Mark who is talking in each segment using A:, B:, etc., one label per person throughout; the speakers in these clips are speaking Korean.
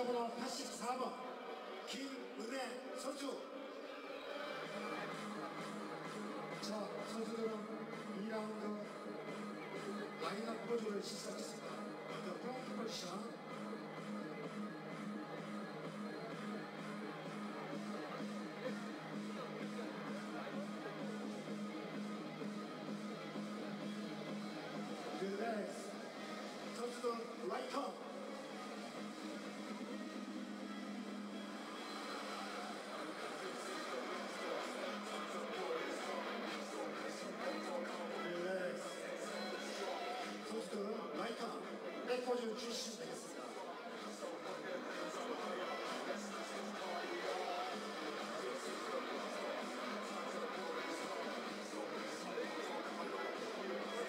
A: 참가번호 84번 김은혜 선수. 자 선수들은 2라운드 라인업 포즈를 시작했습니다. 먼저 프론트 포지션 릴렉스. 선수들 라이터 백포즈 주시면 되겠습니다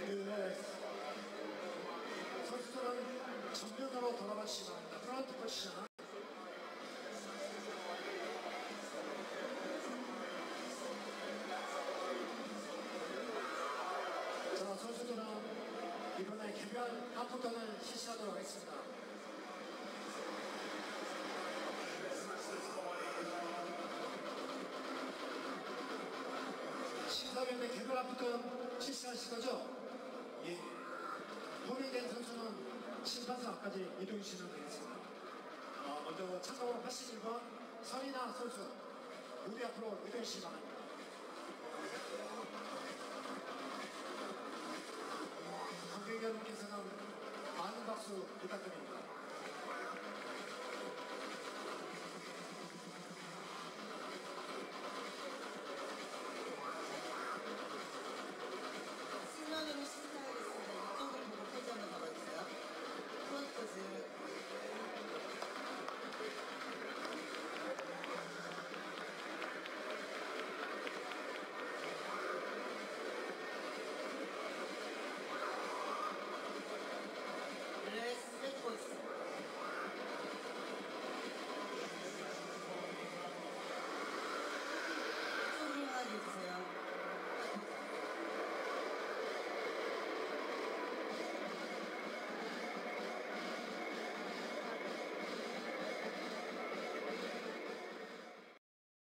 A: 릴렉스 선수들은 정면으로 돌아가시기 바랍니다. 프런트 포지션. 자, 선수들은 이번에 개별 하프턴을 실시하도록 하겠습니다. 심사위원회 개별 하프턴 실시하실 거죠? 예. 호명된 선수는 심판사 앞까지 이동해 주시면 되겠습니다. 어, 먼저 참가번호 81번 선인아 선수 무대 앞으로 이동해 주시기 바랍니다. 歌ってみます